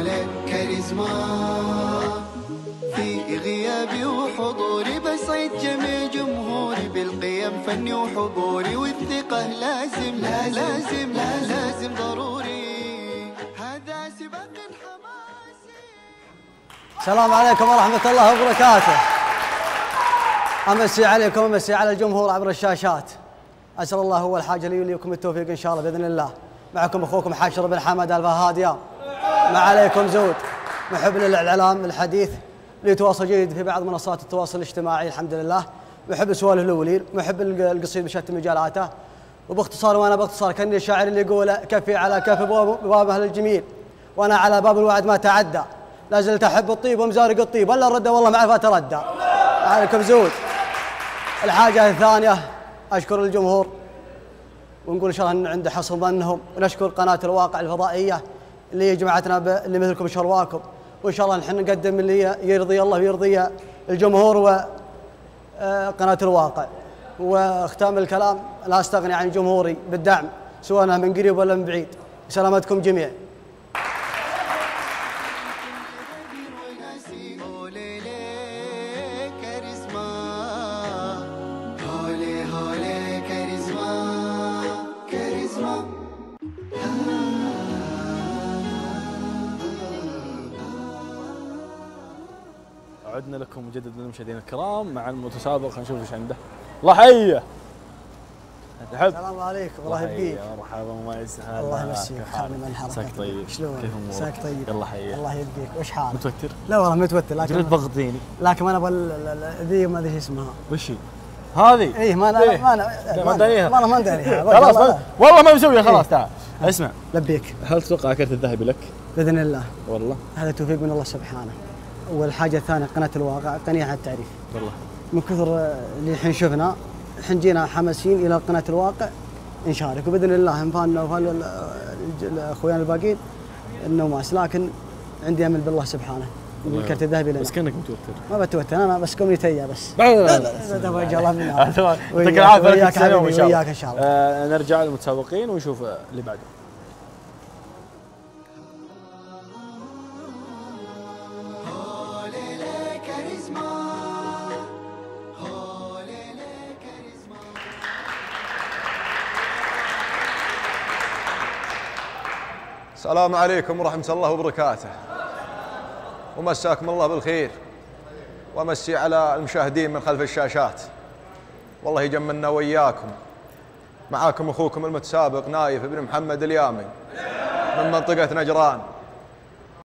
هولي كاريزما. في غيابي وحضوري بسعد جميع جمهوري بالقيم فني وحضوري والثقة لازم لازم لازم, لازم, لازم ضروري. هذا سباق حماسي. السلام عليكم ورحمة الله وبركاته. أمسي عليكم أمسي على الجمهور عبر الشاشات. أسأل الله أول حاجة لي وليكم التوفيق إن شاء الله بإذن الله. معكم أخوكم حاشر بن حمد الفهاديان ما عليكم زود. محب للإعلام الحديث ليتواصل جيد في بعض منصات التواصل الاجتماعي الحمد لله. محب السوالف الأولين محب القصيد بشتى مجالاته. وباختصار وأنا باختصار كأني الشاعر اللي يقول كفي على كف باب أهل الجميل. وأنا على باب الوعد ما تعدى. لا زلت أحب الطيب ومزارق الطيب. ولا الرد والله ما عرفت أتردى عليكم زود. الحاجة الثانية أشكر الجمهور ونقول إن شاء الله أن عند حسن ظنهم. ونشكر قناة الواقع الفضائية. اللي جمعتنا ب... اللي مثلكم شرواكم وإن شاء الله نحن نقدم اللي يرضي الله ويرضي الجمهور وقناة الواقع. واختام الكلام لا أستغني عن جمهوري بالدعم سواء من قريب ولا من بعيد. سلامتكم جميعا. عدنا لكم مجددا المشاهدين الكرام مع المتسابق. نشوف إيش عنده. الله حيه الحب. السلام عليكم الله يبقيك. مرحبا ومعز هلا الله يمسيك. حالك؟ من مساك طيب. شلون كيف أمورك؟ مساك طيب. يلا حيه الله يبقيك. وش حالك؟ متوتر؟ لا والله متوتر لكن بغضيني. لكن ما أنا أبغى ذي ما أدري إيش اسمها. وش هي؟ هذه؟ إيه ما أنا إيه؟ ما أنا ما داريها. ما أنا ما داريها خلاص والله. والله. ما مسويها. خلاص تعال. اسمع. لبيك. هل تتوقع كرت الذهبي لك؟ بإذن الله. والله. هذا توفيق من الله سبحانه. والحاجة الثانية قناة الواقع قنية على التعريف. والله. من كثر اللي الحين شفنا الحين جينا حماسين إلى قناة الواقع نشارك وباذن الله. انفالنا ال- اخويانا الباقيين النوماس لكن عندي أمل بالله سبحانه. الكرت الذهبي لنا بس كانك متوتر. ما بتوتر. أنا بس كوميتيه بس. لا لا لا إن شاء الله من هذا. يعطيك العافية وياك ان الله. شاء الله. آه نرجع للمتسابقين ونشوف آه، اللي بعده. السلام عليكم ورحمة الله وبركاته. ومساكم الله بالخير. ومسي على المشاهدين من خلف الشاشات. والله يجملنا وياكم معاكم أخوكم المتسابق نايف بن محمد اليامي من منطقة نجران.